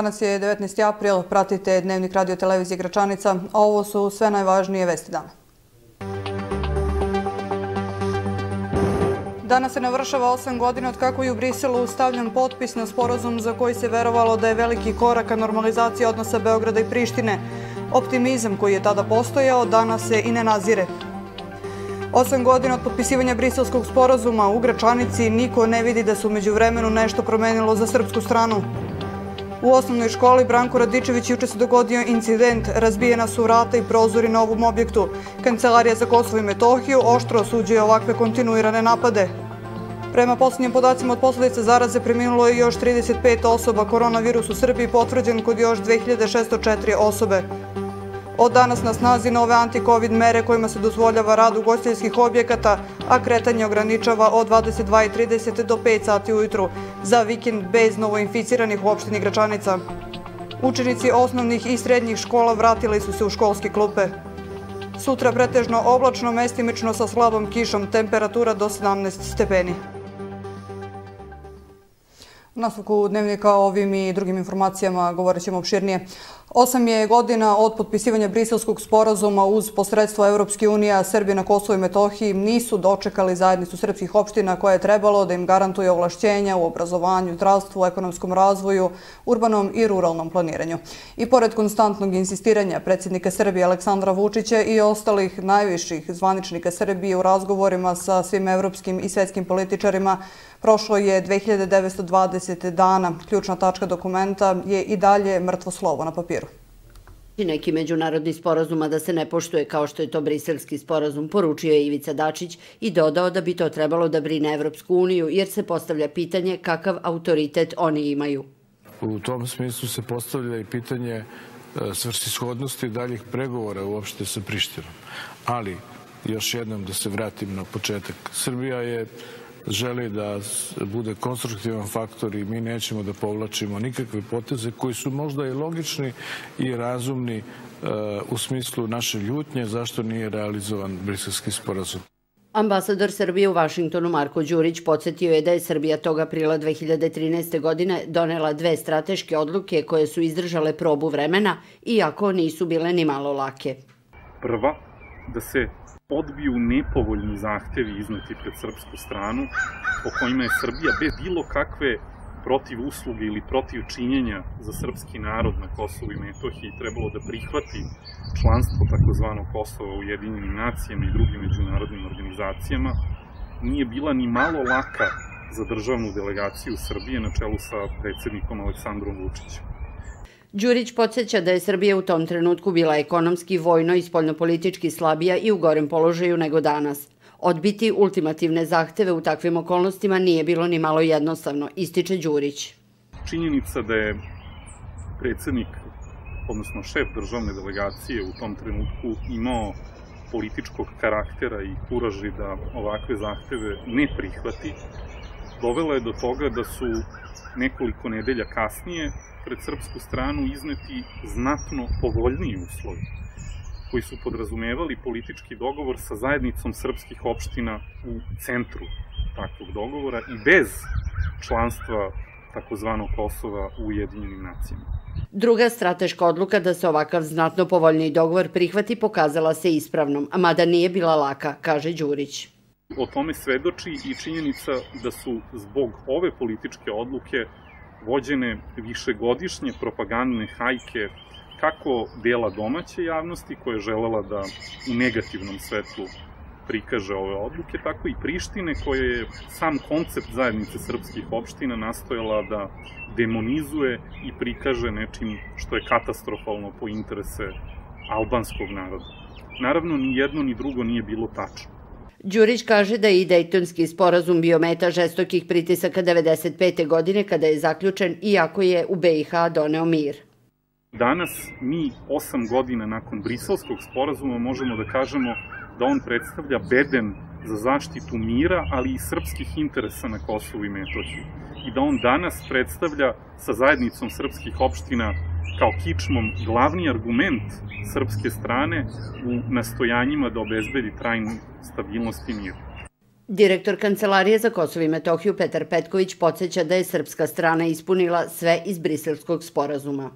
Danas je 19. april, pratite Dnevnik radio televizije Gračanica, ovo su sve najvažnije vesti dana. Danas se navršava 8 godina od kako je u Briselu stavljen potpis na sporazum za koji se verovalo da je veliki korak ka normalizaciji odnosa Beograda i Prištine. Optimizam koji je tada postojao danas se i ne nazire. Osam godina od potpisivanja briselskog sporazuma u Gračanici niko ne vidi da se umeđu vremenu nešto promenilo za srpsku stranu. U osnovnoj školi Branko Radičević juče se dogodio incident, razbijena su vrata i prozori na ovom objektu. Kancelarija za Kosovo i Metohiju oštro osuđuje ovakve kontinuirane napade. Prema poslednjim podacima od posledica zaraze preminulo je još 35 osoba, koronavirus u Srbiji potvrđen kod još 2604 osobe. Od danas na snazi nove anti-covid mere kojima se dozvoljava rad ugostiteljskih objekata, a kretanje ograničava od 22.30 do 5 sati ujutru za vikend bez novoinficiranih u opštini Gračanica. Učenici osnovnih i srednjih škola vratili su se u školske klupe. Sutra pretežno oblačno, mestimično sa slabom kišom, temperatura do 17 stepeni. Nastavku dnevnika o ovim i drugim informacijama govorit ćemo opširnije. Osam je godina od potpisivanja briselskog sporazuma uz posredstvo Evropske unije, a Srbije na Kosovo i Metohiji nisu dočekali zajednicu srpskih opština koje je trebalo da im garantuje ovlašćenja u obrazovanju, zdravstvu, ekonomskom razvoju, urbanom i ruralnom planiranju. I pored konstantnog insistiranja predsjednika Srbije Aleksandra Vučića i ostalih najviših zvaničnika Srbije u razgovorima sa svim evropskim i svetskim političarima, Prošlo je 2920 dana. Ključna tačka dokumenta je i dalje mrtvo slovo na papiru. Neki međunarodni sporazuma da se ne poštuje kao što je to briselski sporazum, poručio je Ivica Dačić i dodao da bi to trebalo da brine Evropsku uniju, jer se postavlja pitanje kakav autoritet oni imaju. U tom smislu se postavlja i pitanje e, svrsishodnosti daljih pregovora uopšte sa Prištinom. Ali, još jednom da se vratim na početak, Srbija je želi da bude konstruktivan faktor i mi nećemo da povlačimo nikakve poteze koji su možda i logični i razumni e, u smislu naše ljutnje zašto nije realizovan briselski sporazum. Ambasador Srbije u Vašingtonu Marko Đurić podsjetio je da je Srbija tog aprila 2013. godine donela dve strateške odluke koje su izdržale probu vremena, iako nisu bile ni malo lake. Prva, da se odbiju nepovoljni zahtevi izneti pred srpsku stranu, po kojima je Srbija bez bilo kakve protiv usluge ili protiv činjenja za srpski narod na Kosovu i Metohiji trebalo da prihvati članstvo takozvano Kosova u Jedinjenim nacijama i drugim međunarodnim organizacijama, nije bila ni malo laka za državnu delegaciju Srbije na čelu sa predsednikom Aleksandrom Vučićem. Đurić podsjeća da je Srbija u tom trenutku bila ekonomski, vojno i spoljnopolitički slabija i u gorem položaju nego danas. Odbiti ultimativne zahteve u takvim okolnostima nije bilo ni malo jednostavno, ističe Đurić. Činjenica da je predsednik, odnosno šef državne delegacije u tom trenutku imao političkog karaktera i kuraži da ovakve zahteve ne prihvati, dovela je do toga da su nekoliko nedelja kasnije pred srpsku stranu izneti znatno povoljniji uslovi koji su podrazumevali politički dogovor sa zajednicom srpskih opština u centru takvog dogovora i bez članstva takozvanog Kosova u Ujedinjenim nacijama. Druga strateška odluka da se ovakav znatno povoljni dogovor prihvati pokazala se ispravnom, a mada nije bila laka, kaže Đurić. O tome svedoči i činjenica da su zbog ove političke odluke vođene višegodišnje propagandne hajke kako dela domaće javnosti koja je želela da u negativnom svetlu prikaže ove odluke, tako i Prištine koja je sam koncept zajednice srpskih opština nastojala da demonizuje i prikaže nečim što je katastrofalno po interese albanskog naroda. Naravno, ni jedno ni drugo nije bilo tačno. Đurić kaže da je i Dejtonski sporazum bio meta žestokih pritisaka 95. godine kada je zaključen, iako je u BiH doneo mir. Danas mi, osam godina nakon briselskog sporazuma, možemo da kažemo da on predstavlja beden za zaštitu mira, ali i srpskih interesa na Kosovu i Metohiji. I da on danas predstavlja sa zajednicom srpskih opština kao kičmom glavni argument srpske strane u nastojanjima da obezbedi trajnu stabilnost i mir. Direktor Kancelarije za Kosovo i Metohiju Petar Petković podsjeća da je srpska strana ispunila sve iz briselskog sporazuma.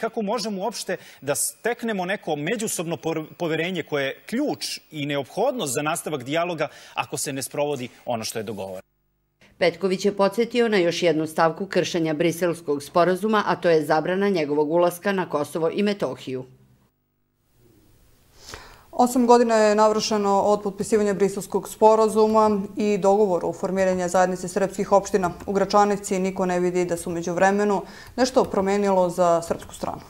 Kako možemo uopšte da steknemo neko međusobno poverenje koje je ključ i neophodnost za nastavak dijaloga ako se ne sprovodi ono što je dogovoreno? Petković je podsjetio na još jednu stavku kršenja briselskog sporazuma, a to je zabrana njegovog ulaska na Kosovo i Metohiju. Osam godina je navršeno od potpisivanja Briselskog sporazuma i dogovoru u formiranje zajednice srpskih opština. U Gračanici niko ne vidi da su među vremenu nešto promenilo za srpsku stranu.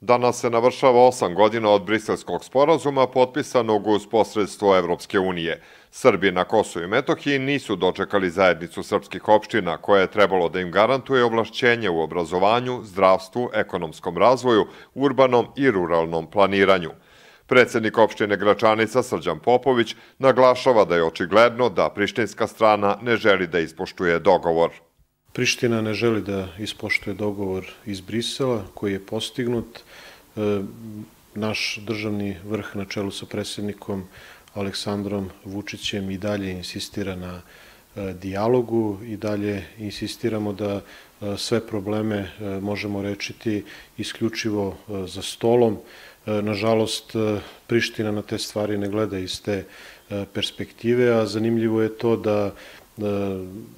Danas se navršava osam godina od Briselskog sporazuma potpisanog uz posredstvo Evropske unije. Srbi na Kosovo i Metohiji nisu dočekali zajednicu srpskih opština koja je trebalo da im garantuje ovlašćenje u obrazovanju, zdravstvu, ekonomskom razvoju, urbanom i ruralnom planiranju. Predsednik opštine Gračanica Srđan Popović naglašava da je očigledno da prištinska strana ne želi da ispoštuje dogovor. Priština ne želi da ispoštuje dogovor iz Brisela koji je postignut. E, naš državni vrh na čelu sa predsednikom Aleksandrom Vučićem i dalje insistira na e, dijalogu i dalje insistiramo da e, sve probleme možemo rečiti isključivo za stolom. E, nažalost, e, Priština na te stvari ne gleda iz te e, perspektive, a zanimljivo je to da,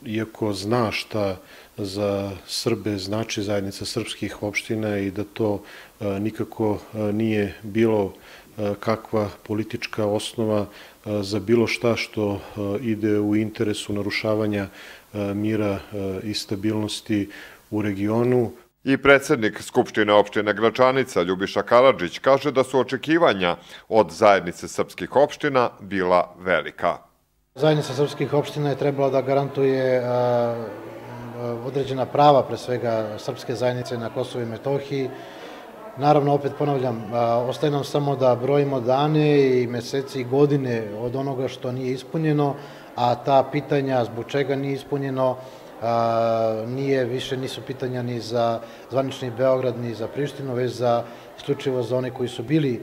iako zna šta za Srbe znači zajednica srpskih opština i da to nikako nije bilo kakva politička osnova za bilo šta što ide u interesu narušavanja mira i stabilnosti u regionu. I predsednik Skupštine opštine Gračanica Ljubiša Karadžić kaže da su očekivanja od zajednice srpskih opština bila velika. Zajednica srpskih opština je trebala da garantuje određena prava, pre svega srpske zajednice na Kosovo i Metohiji. Naravno, opet ponavljam, ostaje nam samo da brojimo dane i meseci i godine od onoga što nije ispunjeno, a ta pitanja zbog čega nije ispunjeno, nije više nisu pitanja ni za zvanični Beograd ni za Prištinu, već za isključivo za one koji su bili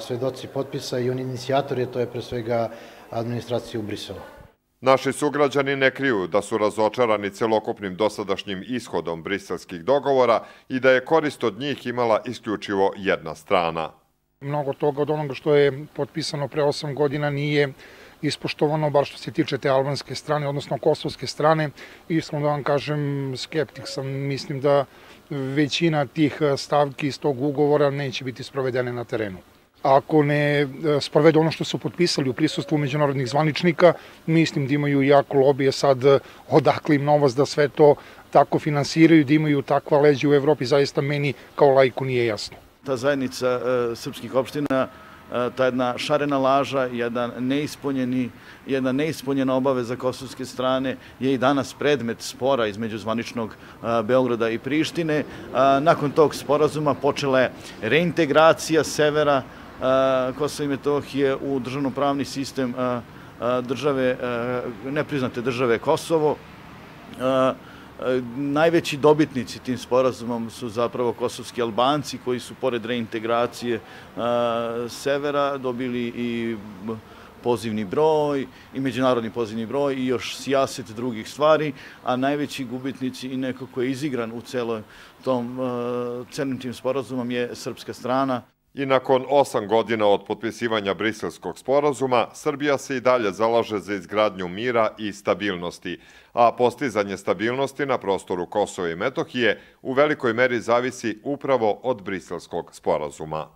svedoci potpisa i oni inicijatori, to je pre svega administracija u Briselu. Naši sugrađani ne kriju da su razočarani celokupnim dosadašnjim ishodom briselskih dogovora i da je korist od njih imala isključivo jedna strana. Mnogo toga od onoga što je potpisano pre 8 godina nije ispoštovano, bar što se tiče te albanske strane, odnosno kosovske strane. Iskreno da vam kažem, skeptik sam, mislim da većina tih stavki iz tog ugovora neće biti sprovedene na terenu. Ako ne e, sprovede ono što su potpisali u prisustvu međunarodnih zvaničnika, mislim da imaju jako lobije sad odakle im novac da sve to tako finansiraju, da imaju takva leđa u Evropi, zaista meni kao lajku nije jasno. Ta zajednica e, srpskih opština E, ta jedna šarena laža, jedan neispunjeni, jedna neispunjena obaveza kosovske strane je i danas predmet spora između zvaničnog e, Beograda i Prištine. E, nakon tog sporazuma počela je reintegracija severa Kosova i Metohije u državnopravni sistem države, nepriznate države Kosovo. Najveći dobitnici tim sporazumom su zapravo kosovski Albanci koji su pored reintegracije severa dobili i pozivni broj i međunarodni pozivni broj i još sijaset drugih stvari, a najveći gubitnici i neko ko je izigran u celom tom celim tim sporazumom je srpska strana. I nakon osam godina od potpisivanja briselskog sporazuma, Srbija se i dalje zalaže za izgradnju mira i stabilnosti, a postizanje stabilnosti na prostoru Kosova i Metohije u velikoj meri zavisi upravo od briselskog sporazuma.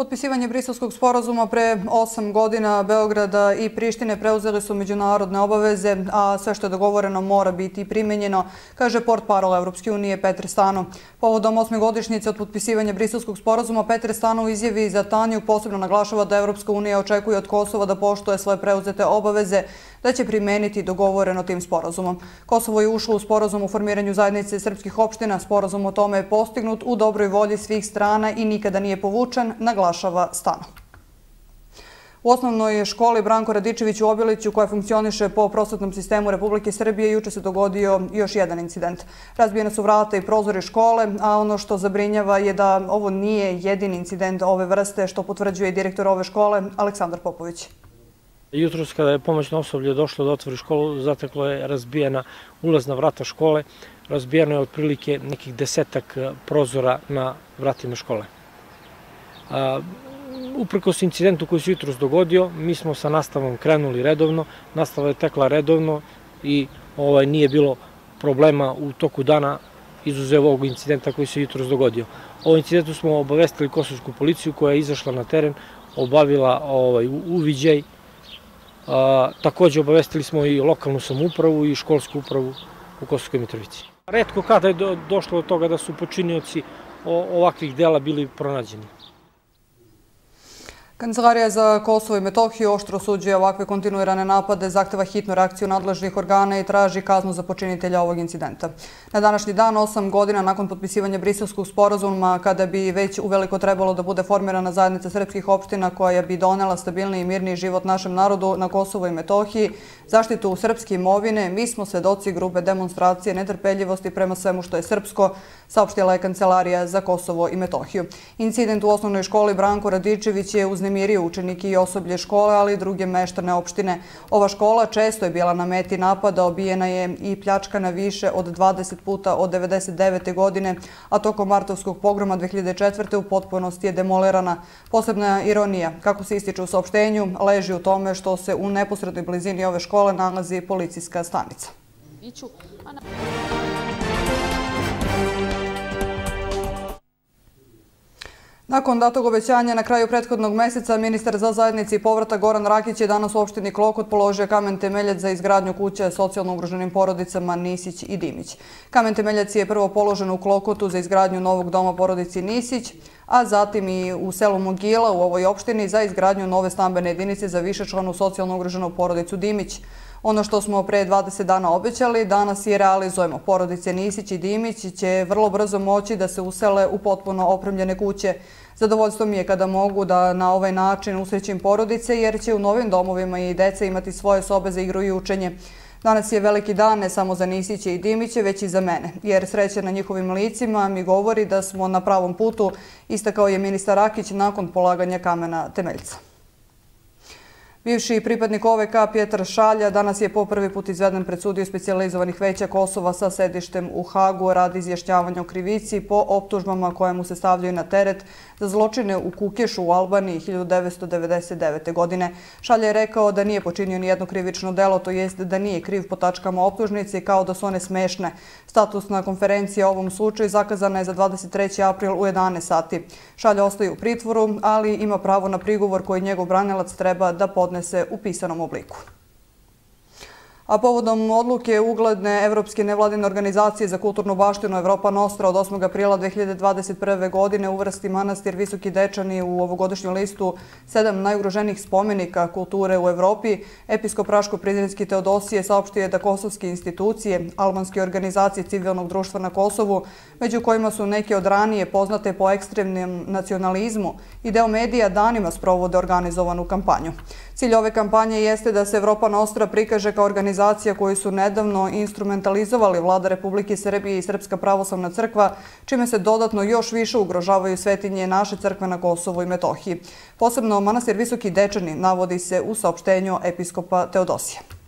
Potpisivanje Briselskog sporazuma pre osam godina Beograda i Prištine preuzeli su međunarodne obaveze, a sve što je dogovoreno mora biti primenjeno, kaže port parola Evropske unije Petre Stano. Povodom osme godišnjice od potpisivanja Briselskog sporazuma, Petre Stano u izjavi za Taniju posebno naglašava da Evropska unija očekuje od Kosova da poštoje svoje preuzete obaveze, da će primeniti dogovoreno tim sporazumom. Kosovo je ušlo u sporazum u formiranju zajednice srpskih opština. Sporazum o tome je postignut u dobroj volji svih strana i nikada nije povučen, naglašava Stano. U osnovnoj školi Branko Radičević u Obiliću, koja funkcioniše po prosvetnom sistemu Republike Srbije, juče se dogodio još jedan incident. Razbijene su vrata i prozori škole, a ono što zabrinjava je da ovo nije jedin incident ove vrste, što potvrđuje direktor ove škole, Aleksandar Popović. Jutros kada je pomoćno osoblje došlo da otvori školu, zateklo je razbijena ulazna vrata škole, razbijeno je otprilike nekih desetak prozora na vratima škole uprkos incidentu koji se jutros dogodio, mi smo sa nastavom krenuli redovno, nastava je tekla redovno i ovaj nije bilo problema u toku dana izuzev ovog incidenta koji se jutros dogodio. O incidentu smo obavestili kosovsku policiju koja je izašla na teren, obavila ovaj, uviđaj, a, takođe obavestili smo i lokalnu samupravu i školsku upravu u Kosovskoj Mitrovici. Redko kada je do, došlo do toga da su počinioci ovakvih dela bili pronađeni. Kancelarija za Kosovo i Metohiju oštro suđuje ovakve kontinuirane napade, zahteva hitnu reakciju nadležnih organa i traži kaznu za počinitelja ovog incidenta. Na današnji dan, osam godina nakon potpisivanja briselskog sporazuma, kada bi već uveliko trebalo da bude formirana zajednica srpskih opština koja bi donela stabilni i mirni život našem narodu na Kosovo i Metohiji, zaštitu srpske imovine, mi smo svedoci grube demonstracije netrpeljivosti prema svemu što je srpsko, saopštila je Kancelarija za Kosovo i Metohiju. Incident u osnovnoj školi Branko Radičević je uznemirio učenike i osoblje škole, ali i druge meštane opštine. Ova škola često je bila na meti napada, obijena je i pljačkana više od 20 puta od 99. godine, a tokom martovskog pogroma 2004. u potpunosti je demolirana. Posebna ironija, kako se ističe u saopštenju, leži u tome što se u neposrednoj blizini ove škole nalazi policijska stanica. Nakon datog obećanja na kraju prethodnog meseca, ministar za zajednici i povrata Goran Rakić je danas u opštini Klokot položio kamen temeljac za izgradnju kuće socijalno ugroženim porodicama Nisić i Dimić. Kamen temeljac je prvo položen u Klokotu za izgradnju novog doma porodici Nisić, a zatim i u selu Mogila u ovoj opštini za izgradnju nove stambene jedinice za višečlanu socijalno ugroženu porodicu Dimić. Ono što smo pre 20 dana obećali, danas i realizujemo. Porodice Nisić i Dimić će vrlo brzo moći da se usele u potpuno opremljene kuće. Zadovoljstvo mi je kada mogu da na ovaj način usrećim porodice, jer će u novim domovima i deca imati svoje sobe za igru i učenje. Danas je veliki dan ne samo za Nisiće i Dimiće, već i za mene, jer sreće na njihovim licima mi govori da smo na pravom putu, istakao je ministar Rakić nakon polaganja kamena temeljca. Bivši pripadnik OVK Pjetar Šalja danas je po prvi put izveden pred sudiju specializovanih veća Kosova sa sedištem u Hagu radi izjašnjavanja o krivici po optužbama koje mu se stavljaju na teret za zločine u Kukešu u Albaniji 1999. godine. Šalja je rekao da nije počinio ni jedno krivično delo, to jest da nije kriv po tačkama optužnice kao da su one smešne. Statusna konferencija o ovom slučaju zakazana je za 23. april u 11 sati. Šalja ostaje u pritvoru, ali ima pravo na prigovor koji njegov branilac treba da podnese u pisanom obliku. A povodom odluke ugledne Evropske nevladine organizacije za kulturnu baštinu Evropa Nostra od 8. aprila 2021. godine uvrsti manastir Visoki Dečani u ovogodišnju listu sedam najugroženih spomenika kulture u Evropi, episkop Raško-Prizrenski Teodosije saopštio je da kosovske institucije, albanske organizacije civilnog društva na Kosovu, među kojima su neke od ranije poznate po ekstremnim nacionalizmu i deo medija danima sprovode organizovanu kampanju. Cilj ove kampanje jeste da se Evropa Nostra prikaže kao organizacija koju su nedavno instrumentalizovali vlada Republike Srbije i Srpska pravoslavna crkva, čime se dodatno još više ugrožavaju svetinje naše crkve na Kosovu i Metohiji. Posebno manastir Visoki Dečani navodi se u saopštenju episkopa Teodosija.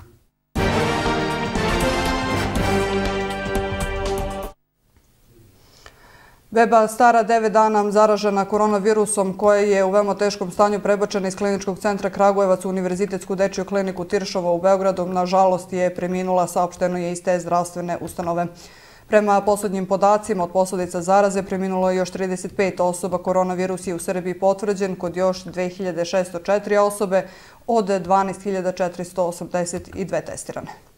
Beba stara 9 dana zaražena koronavirusom koja je u veoma teškom stanju prebačena iz kliničkog centra Kragujevac u Univerzitetsku dečiju kliniku Tiršova u Beogradu. Nažalost je preminula, saopšteno je iz te zdravstvene ustanove. Prema poslednjim podacima od posledica zaraze preminulo je još 35 osoba. Koronavirus je u Srbiji potvrđen kod još 2604 osobe od 12.482 testirane.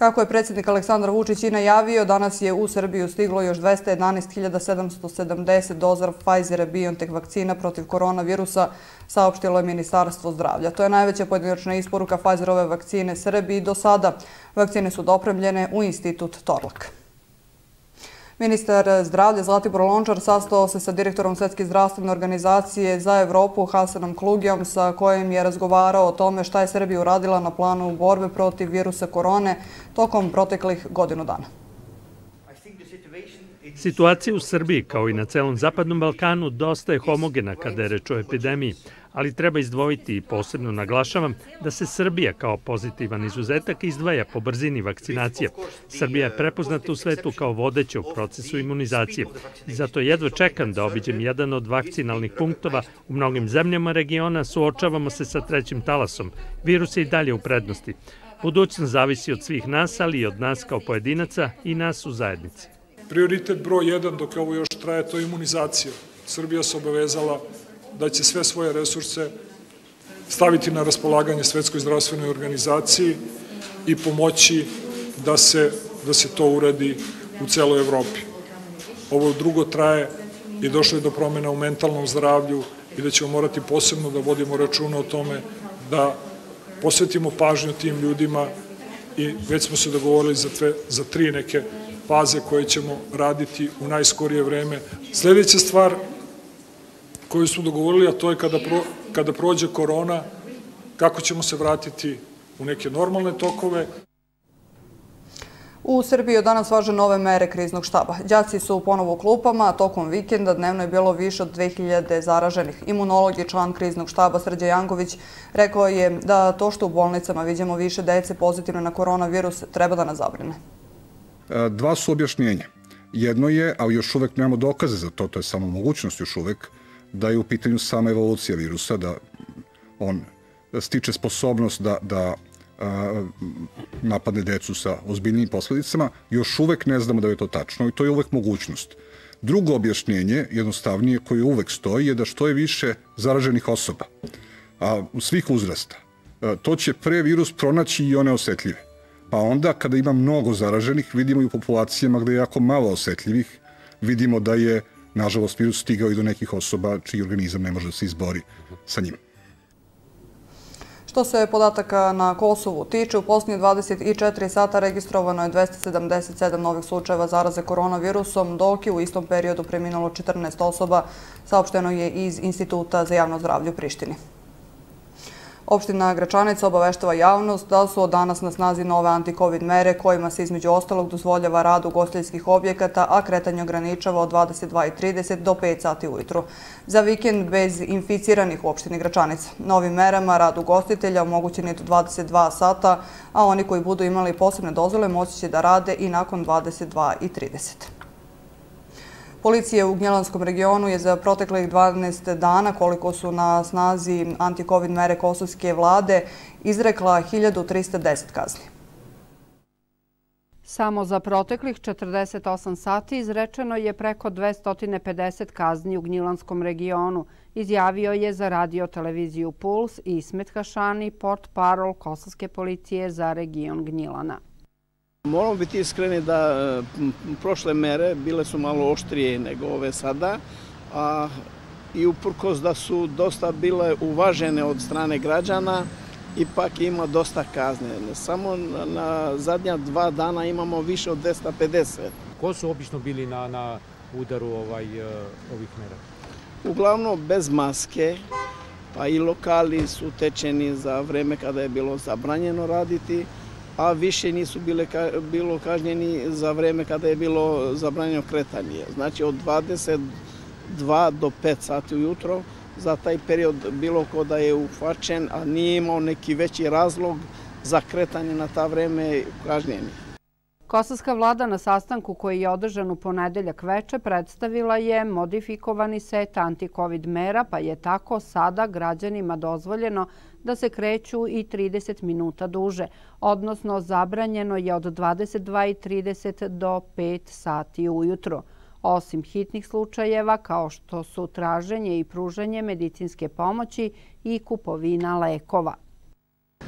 Kako je predsjednik Aleksandar Vučić i najavio, danas je u Srbiju stiglo još 211.770 doza Pfizer-BioNTech vakcina protiv koronavirusa, saopštilo je Ministarstvo zdravlja. To je najveća pojedinačna isporuka Pfizerove vakcine Srbiji do sada. Vakcine su dopremljene u institut Torlak. Ministar zdravlja Zlatibor Lončar sastao se sa direktorom Svetske zdravstvene organizacije za Evropu Hasanom Klugijom sa kojim je razgovarao o tome šta je Srbija uradila na planu borbe protiv virusa korone tokom proteklih godinu dana. Situacija u Srbiji, kao i na celom Zapadnom Balkanu, dosta je homogena kada je reč o epidemiji ali treba izdvojiti i posebno naglašavam da se Srbija kao pozitivan izuzetak izdvaja po brzini vakcinacije. Srbija je prepoznata u svetu kao vodeća u procesu imunizacije zato jedva čekam da obiđem jedan od vakcinalnih punktova u mnogim zemljama regiona, suočavamo se sa trećim talasom. Virus je i dalje u prednosti. Budućnost zavisi od svih nas, ali i od nas kao pojedinaca i nas u zajednici. Prioritet broj 1 dok ovo još traje, to je imunizacija. Srbija se obavezala da će sve svoje resurse staviti na raspolaganje Svetskoj zdravstvenoj organizaciji i pomoći da se, da se to uradi u celoj Evropi. Ovo drugo traje i došlo je do promena u mentalnom zdravlju i da ćemo morati posebno da vodimo računa o tome da posvetimo pažnju tim ljudima i već smo se dogovorili za, za tri neke faze koje ćemo raditi u najskorije vreme. Sledeća stvar koju smo dogovorili, a to je kada, pro, kada prođe korona, kako ćemo se vratiti u neke normalne tokove. U Srbiji od danas važe nove mere kriznog štaba. Đaci su ponovo u klupama, a tokom vikenda dnevno je bilo više od 2000 zaraženih. Imunolog i član kriznog štaba Srđe Jangović rekao je da to što u bolnicama vidimo više dece pozitivne na koronavirus treba da nas zabrine. E, dva su objašnjenja. Jedno je, ali još uvek nemamo dokaze za to, to je samo mogućnost još uvek, da je u pitanju sama evolucija virusa, da on stiče sposobnost da, da a, napadne decu sa ozbiljnim posledicama, još uvek ne znamo da je to tačno i to je uvek mogućnost. Drugo objašnjenje, jednostavnije, koje uvek stoji, je da što je više zaraženih osoba, a svih uzrasta, a, to će pre virus pronaći i one osetljive. Pa onda, kada ima mnogo zaraženih, vidimo i u populacijama gde je jako malo osetljivih, vidimo da je nažalost, virus stigao i do nekih osoba čiji organizam ne može da se izbori sa njim. Što se podataka na Kosovu tiče, u posljednje 24 sata registrovano je 277 novih slučajeva zaraze koronavirusom, dok je u istom periodu preminulo 14 osoba, saopšteno je iz Instituta za javno zdravlje u Prištini. Opština Gračanica obaveštava javnost da su od danas na snazi nove anti-covid mere kojima se između ostalog dozvoljava rad ugostiteljskih objekata, a kretanje ograničava od 22.30 do 5 sati ujutru. Za vikend bez inficiranih u opštini Gračanica. Novim merama rad ugostitelja omogućen je do 22 sata, a oni koji budu imali posebne dozvole moći će da rade i nakon 22.30. Policija u Gnjelanskom regionu je za proteklih 12 dana, koliko su na snazi anti-covid mere kosovske vlade, izrekla 1310 kazni. Samo za proteklih 48 sati izrečeno je preko 250 kazni u Gnjilanskom regionu, izjavio je za radio televiziju Puls Ismet Hašani, port parol Kosovske policije za region Gnjilana. Moramo biti iskreni da prošle mere bile su malo oštrije nego ove sada, a i uprkos da su dosta bile uvažene od strane građana, ipak ima dosta kazne. Samo na zadnja dva dana imamo više od 250. Ko su obično bili na, na udaru ovaj, e, ovih mera? Uglavnom bez maske, pa i lokali su tečeni za vreme kada je bilo zabranjeno raditi, a više nisu bile, bilo kažnjeni za vreme kada je bilo zabranjeno kretanje. Znači od 22 do 5 sati ujutro za taj period bilo ko da je ufačen, a nije imao neki veći razlog za kretanje na ta vreme kažnjeni. Kosovska vlada na sastanku koji je održan u ponedeljak veče predstavila je modifikovani set anti-covid mera, pa je tako sada građanima dozvoljeno da se kreću i 30 minuta duže, odnosno zabranjeno je od 22.30 do 5 sati ujutro. Osim hitnih slučajeva kao što su traženje i pružanje medicinske pomoći i kupovina lekova.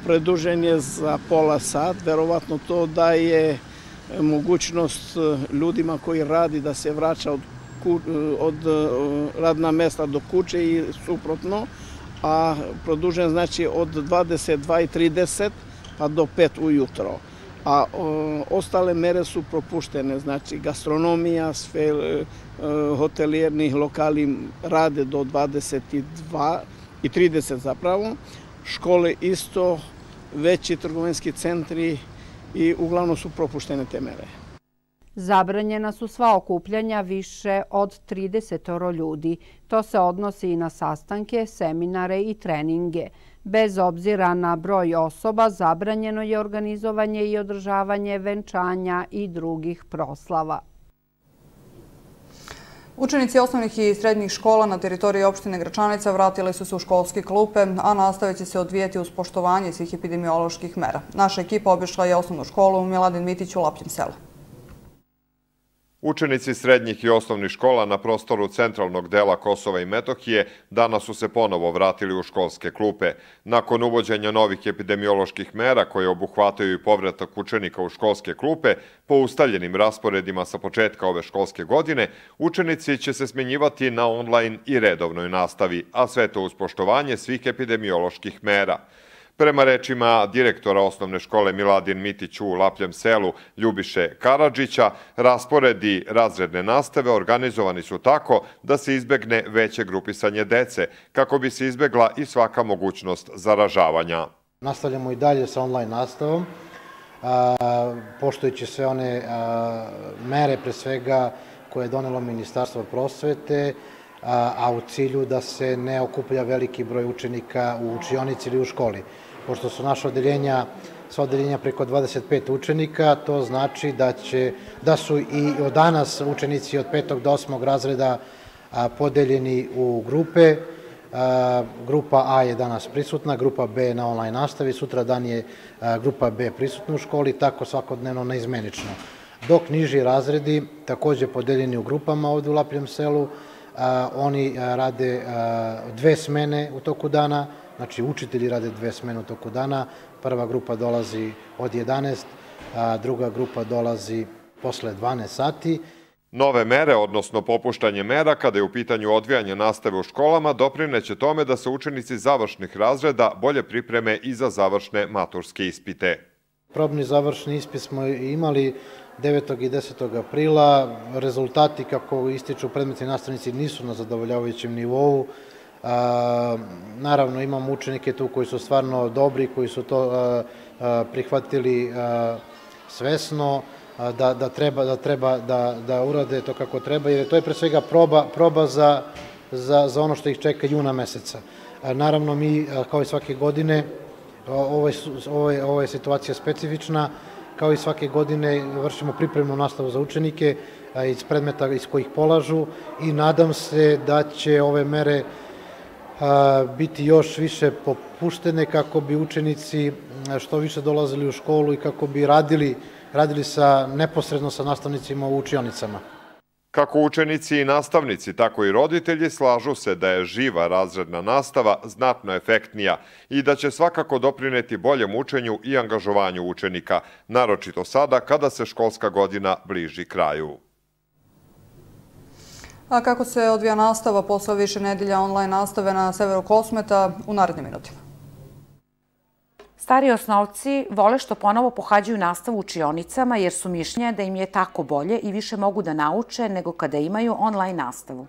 Predužen je za pola sat, verovatno to da je mogućnost ljudima koji radi da se vraća od, od radna mesta do kuće i suprotno, a produžen znači od 22.30 pa do 5 ujutro. a ostale mere su propuštene, znači gastronomija, sve e, hotelijerni lokali rade do 22 i 30 zapravo, škole isto, veći trgovinski centri i uglavnom su propuštene te mere. Zabranjena su sva okupljanja više od 30 ljudi. To se odnosi i na sastanke, seminare i treninge. Bez obzira na broj osoba, zabranjeno je organizovanje i održavanje venčanja i drugih proslava. Učenici osnovnih i srednjih škola na teritoriji opštine Gračanica vratili su se u školske klupe, a nastave će se odvijeti uz poštovanje svih epidemioloških mera. Naša ekipa obišla je osnovnu školu u Miladin Mitić u Lapjem selu. Učenici srednjih i osnovnih škola na prostoru centralnog dela Kosova i Metohije danas su se ponovo vratili u školske klupe. Nakon uvođenja novih epidemioloških mera koje obuhvataju i povratak učenika u školske klupe, po ustaljenim rasporedima sa početka ove školske godine, učenici će se smenjivati na online i redovnoj nastavi, a sve to uz poštovanje svih epidemioloških mera. Prema rečima direktora osnovne škole Miladin Mitić u Lapljem selu Ljubiše Karadžića, rasporedi razredne nastave organizovani su tako da se izbegne veće grupisanje dece, kako bi se izbegla i svaka mogućnost zaražavanja. Nastavljamo i dalje sa online nastavom, poštojući sve one mere pre svega koje je donelo Ministarstvo prosvete, a u cilju da se ne okuplja veliki broj učenika u učionici ili u školi. Pošto su naše odeljenja, sva odeljenja preko 25 učenika, to znači da, će, da su i od danas učenici od 5. do 8. razreda podeljeni u grupe. Grupa A je danas prisutna, grupa B na online nastavi, sutra dan je grupa B prisutna u školi, tako svakodnevno neizmenično. Dok niži razredi, takođe podeljeni u grupama ovde u Lapljem selu, oni rade dve smene u toku dana, znači učitelji rade dve smene u toku dana, prva grupa dolazi od 11, a druga grupa dolazi posle 12 sati. Nove mere, odnosno popuštanje mera, kada je u pitanju odvijanje nastave u školama, doprineće tome da se učenici završnih razreda bolje pripreme i za završne maturske ispite. Probni završni ispit smo imali 9. i 10. aprila. Rezultati, kako ističu predmetni nastavnici, nisu na zadovoljavajućem nivou. Naravno, imamo učenike tu koji su stvarno dobri, koji su to prihvatili svesno, da, da treba, da, treba da, da urade to kako treba, jer to je pre svega proba, proba za, za, za ono što ih čeka juna meseca. Naravno, mi, kao i svake godine, ovo je, ovo je, situacija specifična, kao i svake godine vršimo pripremnu nastavu za učenike iz predmeta iz kojih polažu i nadam se da će ove mere biti još više popuštene kako bi učenici što više dolazili u školu i kako bi radili, radili sa, neposredno sa nastavnicima u učionicama. Kako učenici i nastavnici, tako i roditelji slažu se da je živa razredna nastava znatno efektnija i da će svakako doprineti boljem učenju i angažovanju učenika, naročito sada kada se školska godina bliži kraju. A kako se odvija nastava posle više nedelja online nastave na severu Kosmeta u narednim minutima? Stari osnovci vole što ponovo pohađaju nastavu u učionicama jer su mišljenja da im je tako bolje i više mogu da nauče nego kada imaju online nastavu.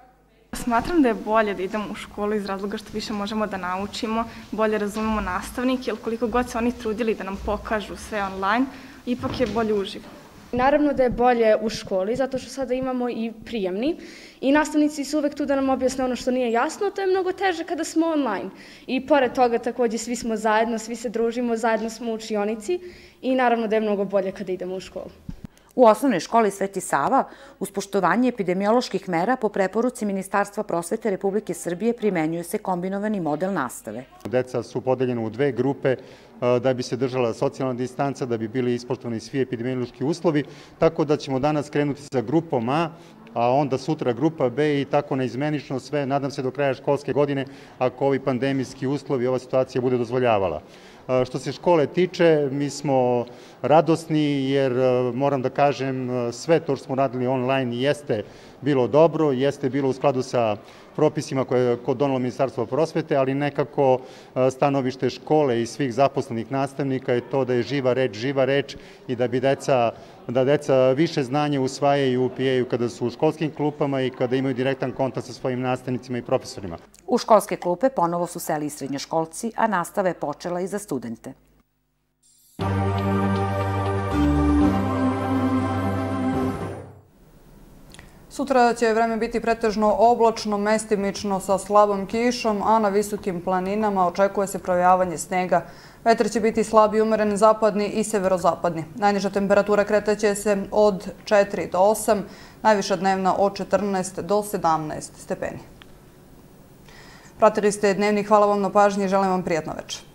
Smatram da je bolje da idemo u školu iz razloga što više možemo da naučimo, bolje razumemo nastavnike, jer koliko god se oni trudili da nam pokažu sve online, ipak je bolje uživo. Naravno da je bolje u školi, zato što sada imamo i prijemni i nastavnici su uvek tu da nam objasne ono što nije jasno, to je mnogo teže kada smo online. I pored toga takođe svi smo zajedno, svi se družimo, zajedno smo u učionici i naravno da je mnogo bolje kada idemo u školu. U osnovnoj školi Sveti Sava, uz poštovanje epidemioloških mera po preporuci Ministarstva prosvete Republike Srbije primenjuje se kombinovani model nastave. Deca su podeljene u dve grupe da bi se držala socijalna distanca, da bi bili ispoštovani svi epidemiološki uslovi, tako da ćemo danas krenuti sa grupom A a onda sutra grupa B i tako neizmenično sve, nadam se do kraja školske godine, ako ovi pandemijski uslovi, ova situacija bude dozvoljavala. Što se škole tiče, mi smo radosni jer moram da kažem sve to što smo radili online jeste bilo dobro, jeste bilo u skladu sa propisima koje je donalo Ministarstvo prosvete, ali nekako stanovište škole i svih zaposlenih nastavnika je to da je živa reč, živa reč i da bi deca da deca više znanja usvajaju i upijaju kada su u školskim klupama i kada imaju direktan kontakt sa svojim nastavnicima i profesorima. U školske klupe ponovo su seli i srednjoškolci, a nastava je počela i za studente. Sutra će vreme biti pretežno oblačno, mestimično sa slabom kišom, a na visokim planinama očekuje se projavanje snega. Vetar će biti slab i umeren zapadni i severozapadni. Najniža temperatura kretaće se od 4 do 8, najviša dnevna od 14 do 17 stepeni. Pratili ste dnevni, hvala vam na pažnji i želim vam prijatno večer.